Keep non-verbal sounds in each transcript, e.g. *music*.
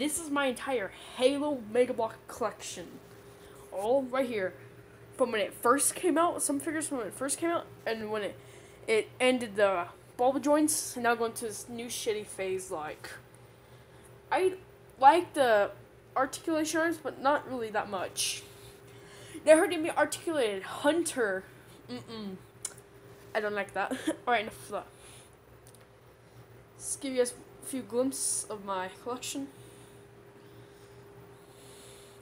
this is my entire Halo Mega Block collection. All right here. From when it first came out, some figures from when it first came out, and when it it ended the ball joints, and now going to this new shitty phase like I like the articulation arms, but not really that much. They heard me articulated Hunter. Mm-mm. I don't like that. *laughs* Alright, enough of that. Let's give you guys a few glimpses of my collection.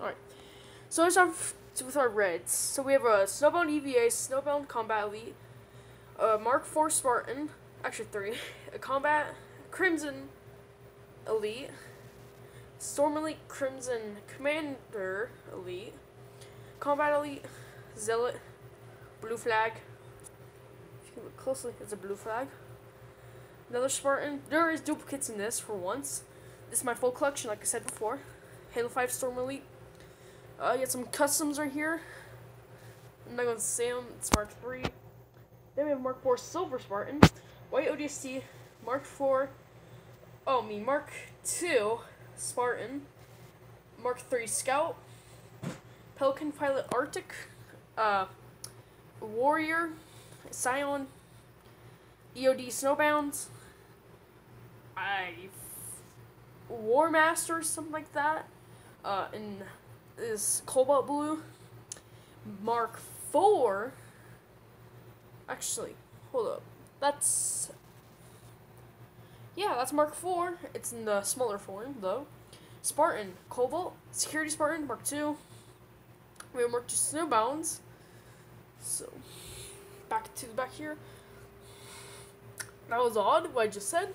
Alright. So let's start with our reds. So we have a Snowbound EVA, Snowbound Combat Elite, a Mark IV Spartan, actually three, *laughs* a Combat Crimson Elite, Storm Elite Crimson Commander Elite, Combat Elite, Zealot, Blue Flag. If you look closely, it's a blue flag. Another Spartan. There is duplicates in this for once. This is my full collection, like I said before. Halo 5 Storm Elite. Uh, got some customs right here. I'm not going to say them. It's Mark 3. Then we have Mark 4 Silver Spartan. White ODST. Mark 4. Oh, me. Mark 2 Spartan. Mark 3 Scout. Pelican Pilot Arctic. Uh, Warrior. Scion. EOD Snowbound. I. War Master, something like that. Uh, and is Cobalt Blue. Mark 4. Actually, hold up. That's. Yeah, that's Mark 4. It's in the smaller form, though. Spartan, Cobalt, Security Spartan, Mark 2. We have Mark 2 Snowbounds. So, back to the back here. That was odd, what I just said.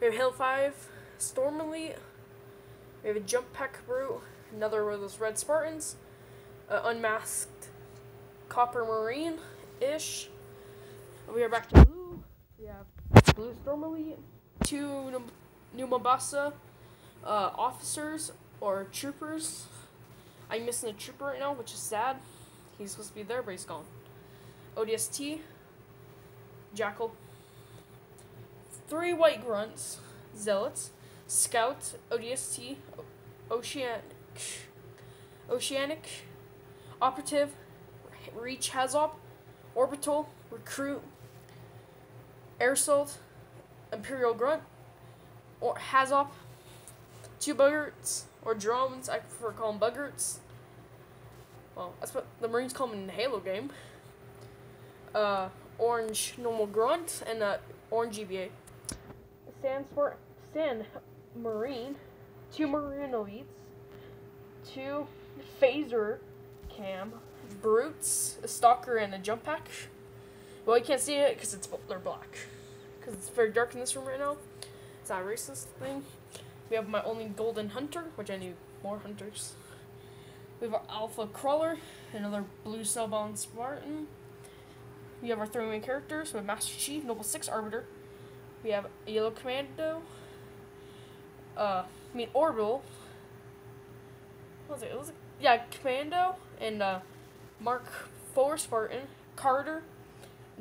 We have Halo 5, Storm Elite. We have a Jump Pack Brute, another one of those Red Spartans. Uh, unmasked Copper Marine ish. We are back to blue. We have Blue Storm Elite. Two new Mombasa uh, officers or troopers. I'm missing a trooper right now, which is sad. He's supposed to be there, but he's gone. ODST, Jackal, three white grunts, zealots, scout, ODST, oceanic, oceanic, operative, reach Hazop, orbital, recruit, air assault, imperial grunt, or Hazop, two buggerts, or drones, I prefer to call them buggerts. Well, that's what the Marines call them in the Halo game. Uh, orange normal grunt and uh, orange EVA. Stands for Sand Marine, two Marine elites, two phaser cam, brutes, a stalker, and a jump pack. Well, you can't see it because it's they're black. Because it's very dark in this room right now. It's not a racist thing. We have my only golden hunter, which I need more hunters. We have our alpha crawler, another blue snowbound Spartan. We have our three main characters. We have Master Chief, Noble Six Arbiter. We have a Yellow Commando. Uh, I mean Orbital. Was it? it was, yeah, Commando and uh, Mark Four Spartan, Carter,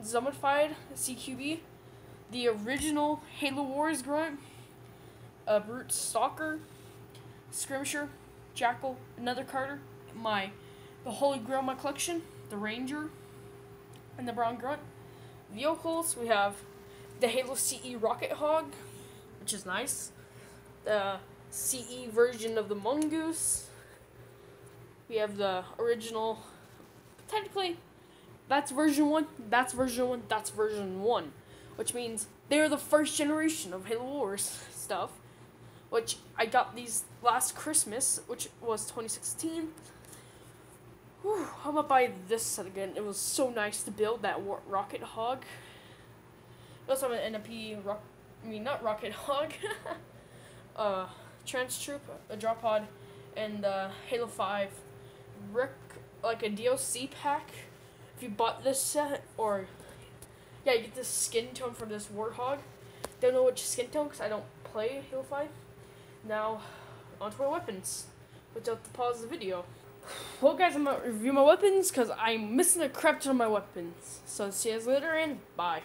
Zombified CQB, the original Halo Wars grunt, a Brute Stalker, Skirmisher, Jackal, another Carter, my the Holy Grail my collection, the Ranger, and the Brown Grunt. Vehicles we have the Halo CE Rocket Hog, which is nice. The CE version of the Mongoose. We have the original. Technically, that's version 1, that's version 1, that's version 1. Which means they're the first generation of Halo Wars stuff. Which I got these last Christmas, which was 2016. Whew, I'm gonna buy this set again. It was so nice to build that rocket hog. We also have an NMP, rock, I mean, not rocket *laughs* hog, *laughs* uh, trans troop, a drop pod, and uh, Halo 5 Rick, like a DLC pack. If you bought this set, or yeah, you get this skin tone from this warthog. Don't know which skin tone because I don't play Halo 5. Now, onto our weapons, without the pause the video. Well, guys, I'm gonna review my weapons because I'm missing a crap ton of my weapons. So, see you guys later and bye.